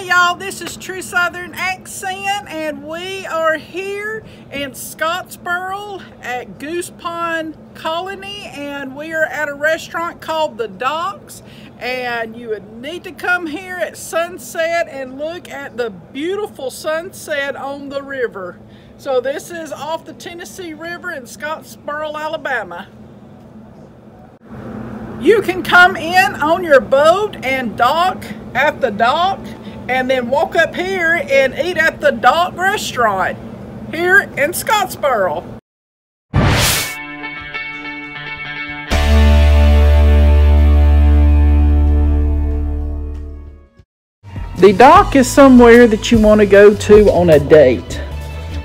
Hey y'all, this is True Southern Accent and we are here in Scottsboro at Goose Pond Colony and we are at a restaurant called The Docks and you would need to come here at sunset and look at the beautiful sunset on the river. So this is off the Tennessee River in Scottsboro, Alabama. You can come in on your boat and dock at the dock and then walk up here and eat at the Dock Restaurant here in Scottsboro. The dock is somewhere that you want to go to on a date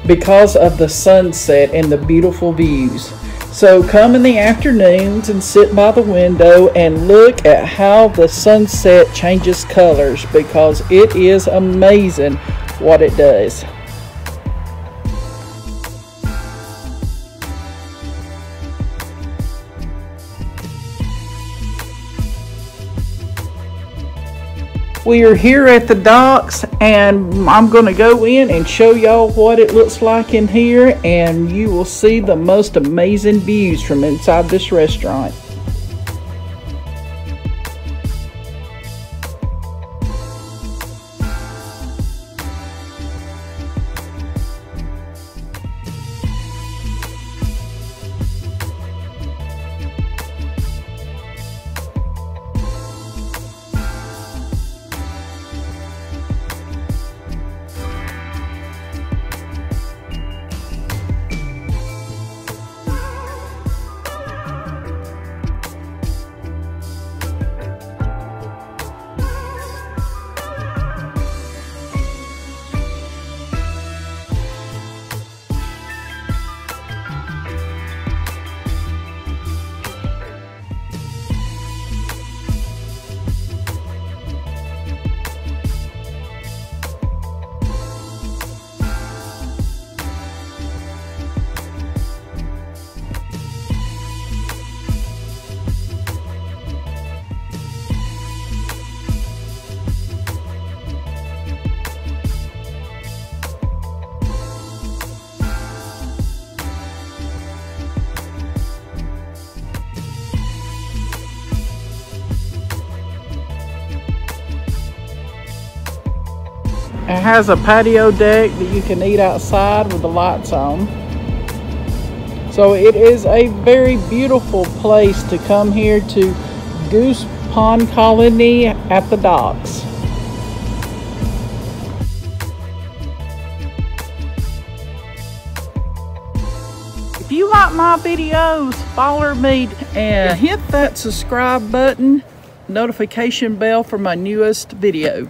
because of the sunset and the beautiful views. So come in the afternoons and sit by the window and look at how the sunset changes colors because it is amazing what it does. We are here at the docks and I'm to go in and show y'all what it looks like in here and you will see the most amazing views from inside this restaurant. It has a patio deck that you can eat outside with the lights on. So it is a very beautiful place to come here to Goose Pond Colony at the docks. If you like my videos, follow me and hit that subscribe button, notification bell for my newest video.